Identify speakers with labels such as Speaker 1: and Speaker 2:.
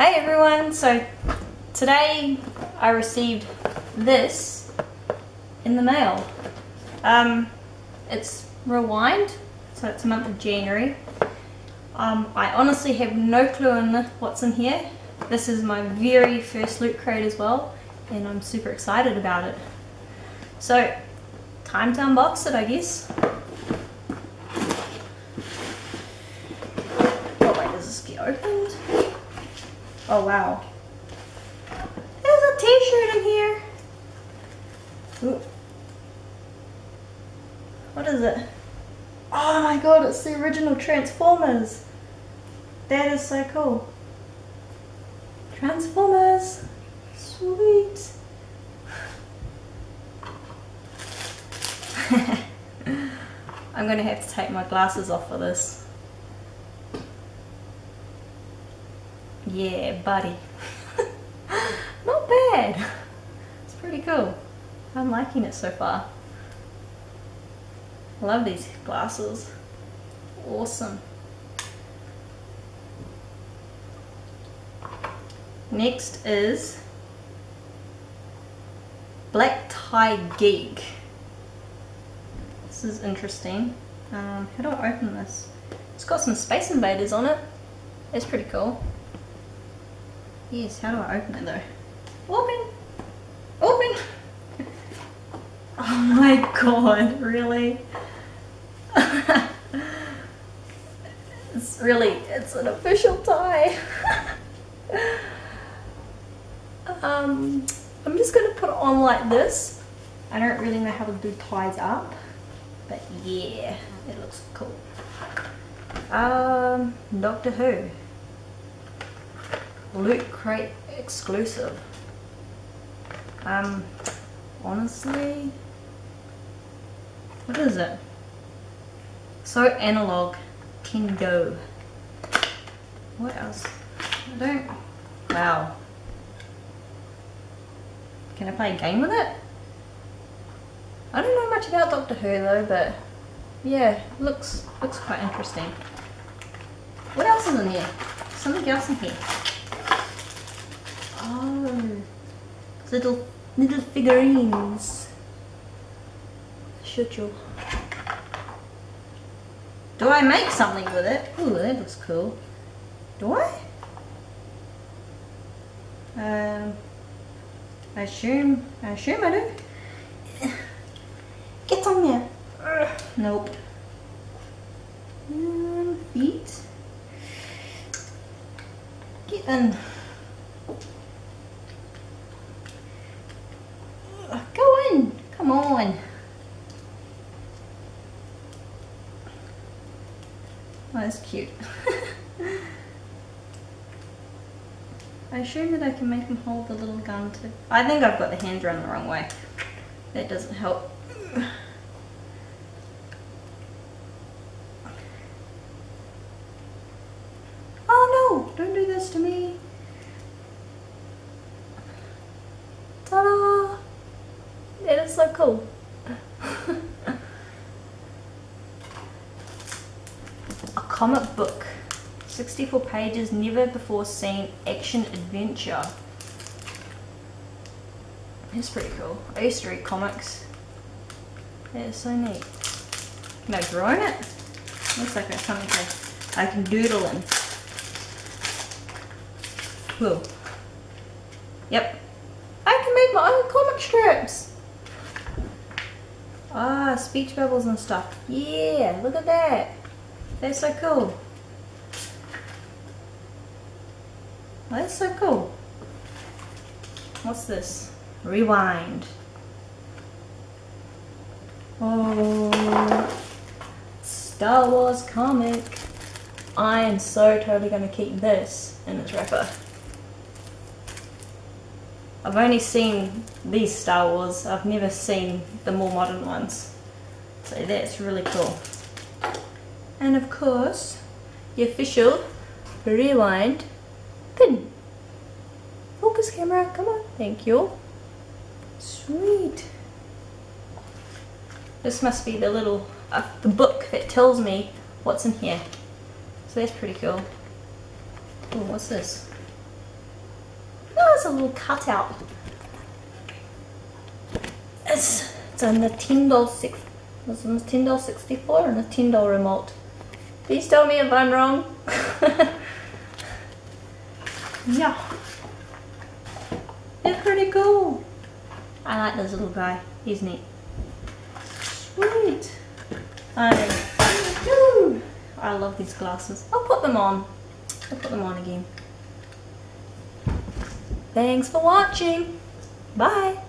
Speaker 1: Hey everyone, so today I received this in the mail. Um, it's Rewind, so it's the month of January. Um, I honestly have no clue in what's in here. This is my very first loot crate as well, and I'm super excited about it. So, time to unbox it I guess. Oh wait, does this get opened? Oh wow. There's a t-shirt in here. Ooh. What is it? Oh my god, it's the original Transformers. That is so cool. Transformers. Sweet. I'm gonna have to take my glasses off for this. Yeah, buddy. Not bad. It's pretty cool. I'm liking it so far. Love these glasses. Awesome. Next is Black Tie Geek. This is interesting. Um, how do I open this? It's got some Space Invaders on it. It's pretty cool. Yes, how do I open it though? Open! Open! Oh my god, really? it's really, it's an official tie. um, I'm just gonna put it on like this. I don't really know how to do ties up, but yeah, it looks cool. Um, Doctor Who. Loot Crate exclusive. Um, honestly, what is it? So analog can go. What else? I don't. Wow. Can I play a game with it? I don't know much about Doctor Who though, but yeah, looks looks quite interesting. What else is in here? Something else in here. Oh, little little figurines. Shoot you. Do I make something with it? Ooh, that looks cool. Do I? Um, I assume, I assume I do. Get on there. Ugh, nope. Um, feet. Get in. Ugh, Go in. Come on. Oh, that's cute. I assume that I can make him hold the little gun too. I think I've got the hand drawn the wrong way. That doesn't help. Oh no! Don't do this to me. Ta-da! That is so cool. A comic book. 64 pages, never before seen action adventure. That's pretty cool. I used to read comics. That is so neat. Can I draw in it? Looks like it's something I, I can doodle in. Whoa. Yep. I can make my own comic strips. Ah, speech bubbles and stuff. Yeah, look at that. That's so cool. That's so cool. What's this? Rewind. Oh, Star Wars comic. I am so totally going to keep this in its wrapper. I've only seen these Star Wars. I've never seen the more modern ones. So that's really cool. And of course, the official Rewind pin. Focus camera, come on, thank you. Sweet. This must be the little, uh, the book that tells me what's in here. So that's pretty cool. Oh, what's this? there's a little cutout. It's, it's a Nintendo 6, it's a Nintendo 64 or Nintendo remote. Please tell me if I'm wrong. yeah. It's pretty cool. I like this little guy. He's neat. Sweet. I, I love these glasses. I'll put them on. I'll put them on again. Thanks for watching. Bye.